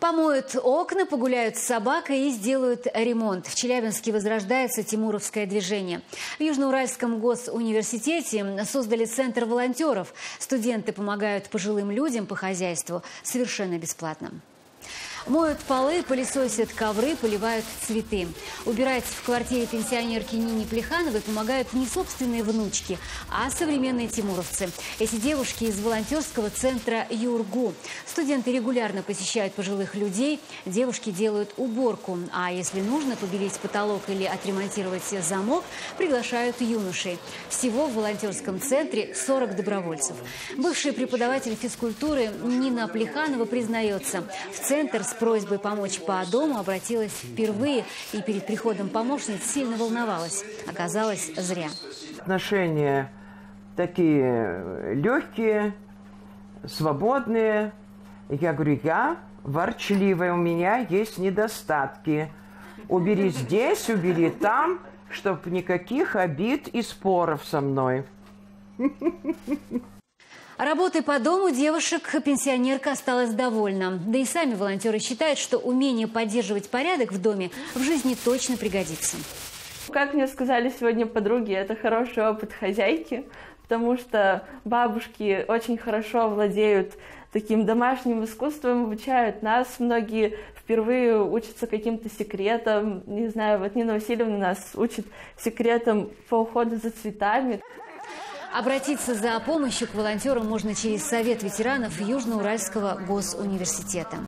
Помоют окна, погуляют с собакой и сделают ремонт. В Челябинске возрождается Тимуровское движение. В Южноуральском госуниверситете создали центр волонтеров. Студенты помогают пожилым людям по хозяйству совершенно бесплатно. Моют полы, пылесосят ковры, поливают цветы. Убирать в квартире пенсионерки Нине Плехановой помогают не собственные внучки, а современные тимуровцы. Эти девушки из волонтерского центра «Юргу». Студенты регулярно посещают пожилых людей, девушки делают уборку. А если нужно побелить потолок или отремонтировать замок, приглашают юношей. Всего в волонтерском центре 40 добровольцев. Бывший преподаватель физкультуры Нина Плеханова признается, в центр с просьбой помочь по дому обратилась впервые и перед приходом помощниц сильно волновалась. Оказалось, зря. Отношения такие легкие, свободные. Я говорю, я ворчливая, у меня есть недостатки. Убери здесь, убери там, чтобы никаких обид и споров со мной. Работой по дому девушек пенсионерка осталась довольна. Да и сами волонтеры считают, что умение поддерживать порядок в доме в жизни точно пригодится. Как мне сказали сегодня подруги, это хороший опыт хозяйки, потому что бабушки очень хорошо владеют таким домашним искусством, обучают нас. Многие впервые учатся каким-то секретам. Не знаю, вот Нина Васильевна нас учит секретам по уходу за цветами. Обратиться за помощью к волонтерам можно через Совет ветеранов Южноуральского госуниверситета.